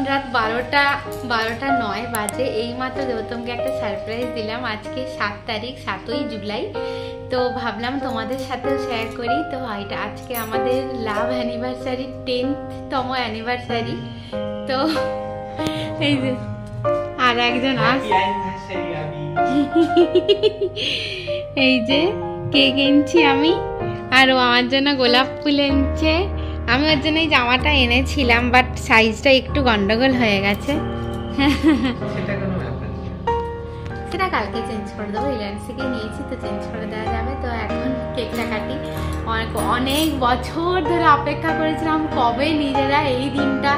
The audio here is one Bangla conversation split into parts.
এখন রাত বারোটা বারোটা নয় বাজে। এই মাত্র গৌতমকে একটা সারপ্রাইজ দিলাম। আজকে সাত তারিখ সাতই জুলাই। তো ভাবলাম তোমাদের সাথেও শেয়ার করি। তো এটা আজকে আমাদের লাভ অ্যানিভার্সারি টেন্থতম অ্যানিভার্সারি তো এই যে আর একজন আস এই যে কেক এনেছি আমি। আর ও আমার জন্য গোলাপ ফুল এনেছে। আমি ওর জন্য এই জামাটা এনেছিলাম বাট সাইজটা একটু গন্ডগোল হয়ে গেছে। সেটা কালকে চেঞ্জ করে দেবো রিলায়েন্স থেকে নিয়েছি তো চেঞ্জ করে দেওয়া যাবে। তো এখন কেকটা কাটি। অনেক অনেক বছর ধরে অপেক্ষা করেছিলাম কবে নিজেরা এই দিনটা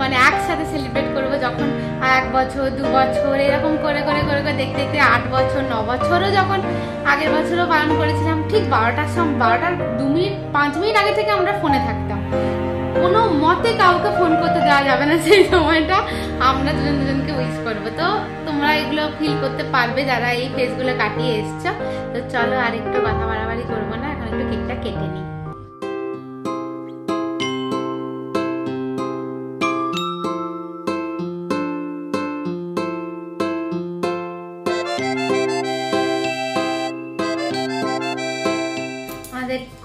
মানে একসাথে সেলিব্রেট করব যখন এক বছর দু বছর এরকম করে করে করে করে দেখতে দেখতে আট বছর ন বছরও যখন আগের বছরও পালন করেছিলাম ঠিক বারোটার সময় বারোটার দু মিনিট পাঁচ মিনিট আগে থেকে আমরা ফোনে থাকতাম। কোনো মতে কাউকে ফোন করতে দেওয়া যাবে না সেই সময়টা। আমরা দুজন দুজনকে উইস করব। তো তোমরা এগুলো ফিল করতে পারবে যারা এই ফেসগুলো কাটিয়ে এসছো। তো চলো আর একটু কথা বাড়াবাড়ি করব না, এখন একটু কেকটা কেটে নিই।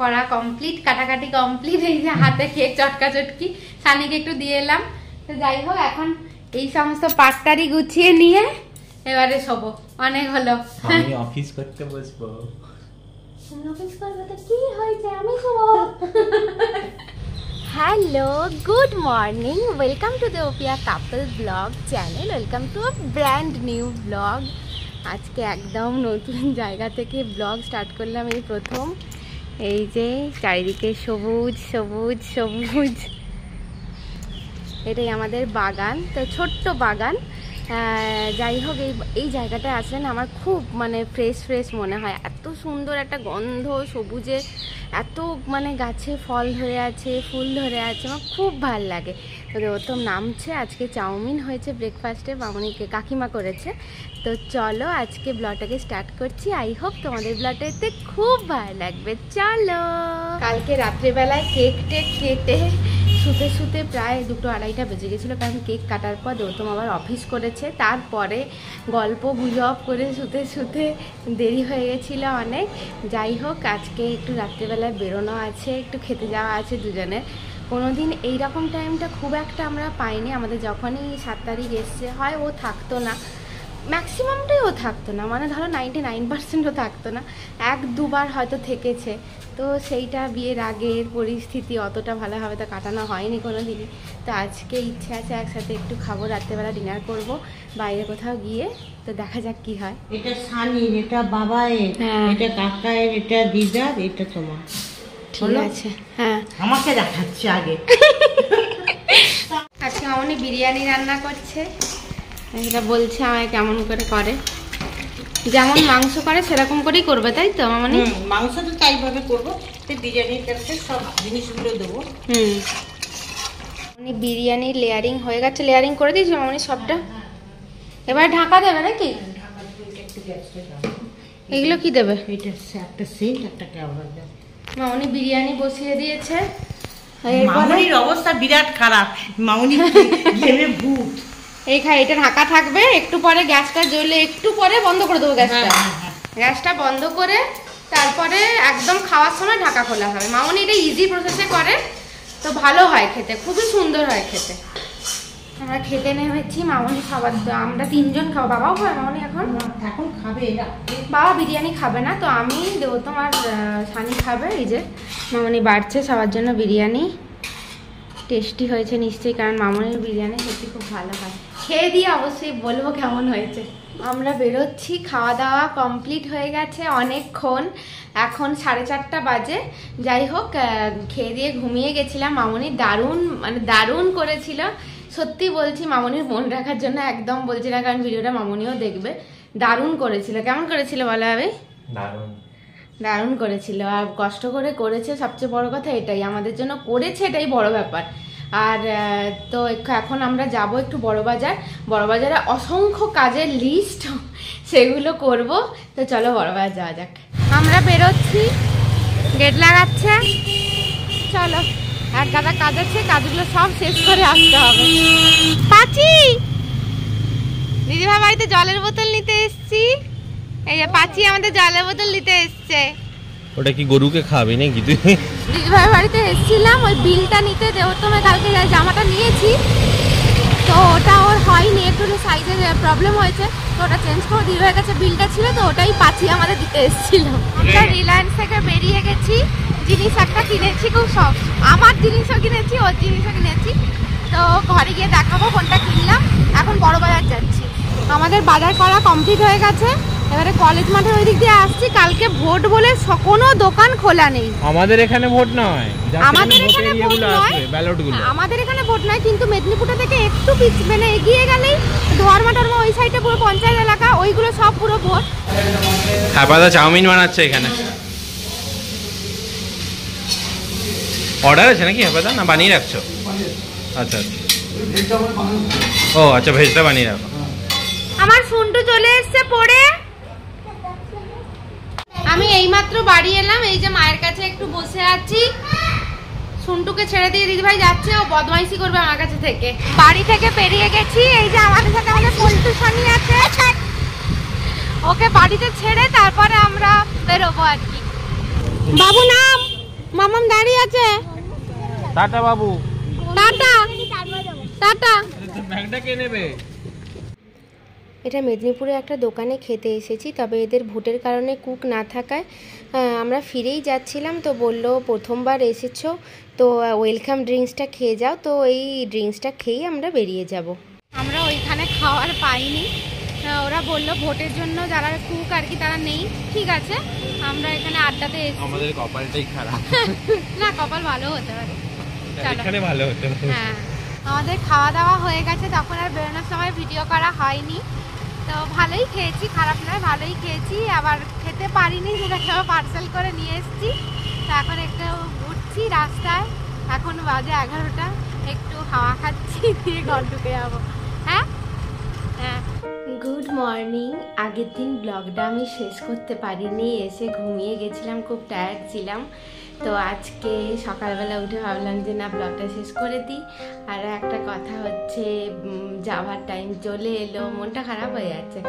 করা কমপ্লিট কাটাকাটি কমপ্লিট এই যে হাতে খেয়ে চটকা চটকি। সানিকে একটু দিয়ে এলাম। তো যাই হোক এখন এই সমস্ত পাটটারি গুছিয়ে নিয়ে এবারে শোবো। অনেক হলো। আমি অফিস করতে বসবো। অফিস করবে তো কি হয়েছে? আমি শোবো। Hello good morning welcome to the ওপিয়া couple blog channel welcome to a brand new blog আজকে একদম নতুন জায়গা থেকে ব্লগ স্টার্ট করলাম এই প্রথম। এই যে চারিদিকে সবুজ সবুজ সবুজ। এটাই আমাদের বাগান। তো ছোট্ট বাগান। যাই হোক, এই এই জায়গাটায় আসলেন আমার খুব মানে ফ্রেশ ফ্রেশ মনে হয়। এত সুন্দর একটা গন্ধ, সবুজে এত মানে গাছে ফল ধরে আছে, ফুল ধরে আছে, আমার খুব ভালো লাগে। গৌতম নামছে। আজকে চাউমিন হয়েছে ব্রেকফাস্টে মামনিকে কাকিমা করেছে। তো চলো আজকে ব্লগটাকে স্টার্ট করছি। আই হোপ তোমাদের ব্লগটাতে খুব ভালো লাগবে। চলো। কালকে রাত্রেবেলায় কেক টেক কেটে শুতে শুতে প্রায় দুটো আড়াইটা বেজে গেছিল, কারণ কেক কাটার পর গৌতম আবার অফিস করেছে। তারপরে গল্প গুজব করে শুতে শুতে দেরি হয়ে গেছিল অনেক। যাই হোক, আজকে একটু রাত্রেবেলায় বেরোনো আছে, একটু খেতে যাওয়া আছে দুজনের। কোনোদিন এই রকম টাইমটা খুব একটা আমরা পাইনি। আমাদের যখনই সাত তারিখ এসছে হয় ও থাকতো না। ম্যাক্সিমামটাই ও থাকতো না। মানে ধরো নাইনটি নাইন পার্সেন্টও থাকতো না। এক দুবার হয়তো থেকেছে। তো সেইটা বিয়ের আগের পরিস্থিতি অতটা ভালোভাবে তো কাটানো হয়নি কোনো দিনই তো আজকে ইচ্ছে আছে একসাথে একটু খাব রাত্রেবেলা ডিনার করব বাইরে কোথাও গিয়ে তো দেখা যাক কি হয়। এটা সানির এটা বাবায়ের হ্যাঁ। এটা কাকায়ের এটা দিদার এটা তোমার। ঠিক আছে। হ্যাঁ। আমাকে দেখাচ্ছে আগে। আজকে মামনি বিরিয়ানি রান্না করছে। এটা বলছে আমায় কেমন করে করে। যেমন মাংস করে সেরকম করেই করবে তাই তো হুম, মাংস তো তাইভাবে করব। বিরিয়ানির কাছে সব জিনিসগুলো দেবো। হুম। লেয়ারিং হয়ে গেছে। লেয়ারিং করে দিয়েছি মামনি সবটা? এবার ঢাকা দেবে নাকি? এগুলো কি দেবে? এটা একটা সেন্ট একটা ক্যামেরা দেবো মামনি বিরিয়ানি বসিয়ে দিয়েছে। মামনির অবস্থা বিরাট খারাপ। মামনি গেমে ভূত। এই খাই এটা ঢাকা থাকবে একটু পরে গ্যাসটা জ্বলে একটু পরে বন্ধ করে দেবো গ্যাসটা। হ্যাঁ, হ্যাঁ, হ্যাঁ। গ্যাসটা বন্ধ করে তারপরে একদম খাওয়ার সময় ঢাকা খোলা হবে। মামনি এটা ইজি প্রসেসে করে তো ভালো হয় খেতে খুবই সুন্দর হয় খেতে। আমরা খেতে নেমেছি মামনি খাবার আমরা তিনজন খাব। বাবাও খাবে মামনি এখন? এখন খাবে বাবা বিরিয়ানি খাবে না তো আমি দেবতম আর সানি খাবে এই যে মামনি বাড়ছে সবার জন্য বিরিয়ানি। টেস্টি হয়েছে নিশ্চয়ই কারণ মামনির বিরিয়ানি সত্যি খুব ভালো হয়। খেয়ে দিয়ে অবশ্যই বলব কেমন হয়েছে। আমরা বেরোচ্ছি খাওয়া দাওয়া কমপ্লিট হয়ে গেছে অনেকক্ষণ। এখন সাড়ে চারটা বাজে। যাই হোক খেয়ে দিয়ে ঘুমিয়ে গেছিলাম। মামনি দারুণ মানে দারুণ করেছিল। সত্যি বলছি মামনির মন রাখার জন্য একদম বলছি না কারণ ভিডিওটা মামনিও দেখবে। দারুণ করেছিল। কেমন করেছিল বলা হবে দারুণ। দারুণ করেছিল। আর কষ্ট করে করেছে সবচেয়ে বড় কথা এটাই। আমাদের জন্য করেছে এটাই বড় ব্যাপার। আর তো এখন আমরা যাব একটু বড় বাজার। বড় বাজারে অসংখ্য কাজের লিস্ট সেগুলো করব। তো চলো বড় বাজার যাওয়া যাক। আমরা বেরোচ্ছি। গেট লাগাচ্ছে। চলো। এক গাদা কাজ আছে কাজগুলো সব শেষ করে আসতে হবে। পাচি! দিদিভাই বাড়িতে জলের বোতল নিতে এসেছি। এই যে পাচি আমাদের জলের বোতল নিতে এসছে। ওটা কি গরুকে খাবে নাকি তুই? দিদিভাই বাড়িতে এসেছিলাম ওই বিলটা নিতে দেবোত্তমে কালকে জামাটা নিয়েছি তো ওটা ওর হয়নি একটু সাইজের প্রবলেম হয়েছে। তো ওটা চেঞ্জ করে দিদিভাইয়ের কাছে বিলটা ছিল তো ওটাই পাচ্ছি আমাদের দিতে এসেছিল। আমরা রিলায়েন্স থেকে বেরিয়ে গেছি। জিনিস একটা কিনেছি খুব সব আমার জিনিসও কিনেছি ওর জিনিসও কিনেছি। তো ঘরে গিয়ে দেখাবো কোনটা কিনলাম। এখন বড় বাজার যাচ্ছি। আমাদের বাজার করা কমপ্লিট হয়ে গেছে। এবারে কলেজ মাঠের ওই দিক দিয়ে আসছি। কালকে ভোট বলে স- কোনো দোকান খোলা নেই। আমাদের এখানে ভোট নয়। আমাদের এখানে ভোট নয়। ব্যালটগুলো। হ্যাঁ, আমাদের এখানে ভোট নয় কিন্তু মেদিনীপুরটা থেকে একটু পিছ মানে এগিয়ে গেলেই ধর্মা টর্মা ওই সাইডে পুরো পঞ্চায়েত এলাকা ওইগুলো সব পুরো ভোট। হ্যাঁ চাউমিন বানাচ্ছে এখানে। অর্ডার আছে নাকি? হ্যাঁ না, বানিয়ে রাখছো? আচ্ছা আচ্ছা। ও আচ্ছা ভেজটা বানিয়ে রাখো। আমার সুন্টু চলে এসছে, পড়ে। আমি এইমাত্র বাড়ি এলাম, এই যে মায়ের কাছে একটু বসে আছি। সুন্টুকে ছেড়ে দিয়ে দিদিভাই যাচ্ছে, ও বদমাইশি করবে আমার কাছে থেকে। বাড়ি থেকে পেরিয়ে গেছি, এই যে আমাদের সাথে আমাদের পল্টু শনি আছে। ওকে বাড়িতে ছেড়ে তারপরে আমরা বেরোবো আর কি। বাবু নাম, মামাম দাঁড়িয়ে আছে? টাটা বাবু। টাটা। টাটা। ব্যাগটা কে নেবে? এটা মেদিনীপুরে একটা দোকানে খেতে এসেছি তবে এদের ভোটের কারণে কুক না থাকায় আমরা ফিরেই যাচ্ছিলাম তো বলল প্রথমবার এসেছ তো ওয়েলকাম ড্রিঙ্কসটা খেয়ে যাও। তো এই ড্রিঙ্কসটা খেয়েই আমরা বেরিয়ে যাব। আমরা ওইখানে খাওয়ার পাইনি। ওরা বলল ভোটের জন্য যারা কুক আর কি তারা নেই। ঠিক আছে আমরা এখানে আড্ডাতে এসেছি। আমাদের কপালটাই খারাপ। না কপাল ভালো হতে পারে। এখানে ভালো হতো হ্যাঁ। আমাদের খাওয়া দাওয়া হয়ে গেছে তখন আর বেরোনোর সময় ভিডিও করা হয়নি। তো ভালোই খেয়েছি খারাপ নয় ভালোই খেয়েছি। আবার খেতে পারিনি সেটা পার্সেল করে নিয়ে এসেছি। তো এখন একটু ঘুরছি রাস্তায় এখন বাজে এগারোটা একটু হাওয়া খাচ্ছি দিয়ে ঘর ঢুকে যাব। হ্যাঁ? গুড মর্নিং আগের দিন ব্লগটা আমি শেষ করতে পারিনি, এসে ঘুমিয়ে গেছিলাম, খুব টায়ার্ড ছিলাম। তো আজকে সকালবেলা উঠে ভাবলাম যে না ব্লগটা শেষ করে দিই। আর একটা কথা হচ্ছে যাওয়ার টাইম চলে এলো, মনটা খারাপ হয়ে যাচ্ছে।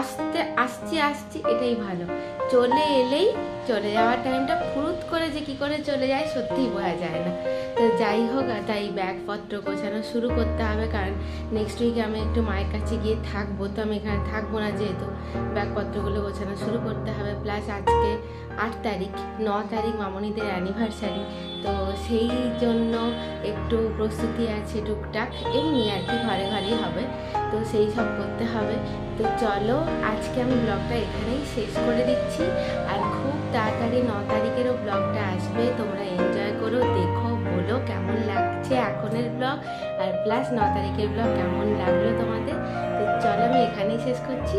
আসতে, আসছি আসছি, এটাই ভালো। চলে এলেই, চলে যাওয়ার টাইমটা ফুরুত করে যে কি করে চলে যায়, সত্যিই বোঝা যায় না। তো যাই হোক তাই ব্যাগপত্র গোছানো শুরু করতে হবে, কারণ নেক্সট উইকে আমি একটু মায়ের কাছে গিয়ে থাকব, তো আমি এখানে থাকব না যেহেতু। ব্যাগপত্রগুলো গোছানো শুরু করতে হবে প্লাস আজকে আট তারিখ, ন তারিখ মামনিদের অ্যানিভার্সারি তো সেই জন্য একটু প্রস্তুতি আছে টুকটাক, এমনি আর কি ঘরে ঘরেই হবে, তো সেই সব করতে হবে। তো চলো, আজকে আমি ব্লগটা এখানেই শেষ করে দিচ্ছি, আর খুব তাড়াতাড়ি ন তারিখেরও ব্লগটা আসবে, তোমরা এনজয় করো, দেখো বলো কেমন লাগছে এখনের ব্লগ? আর প্লাস ন তারিখের ব্লগ কেমন লাগল তোমাদের? তো চলো আমি এখানেই শেষ করছি।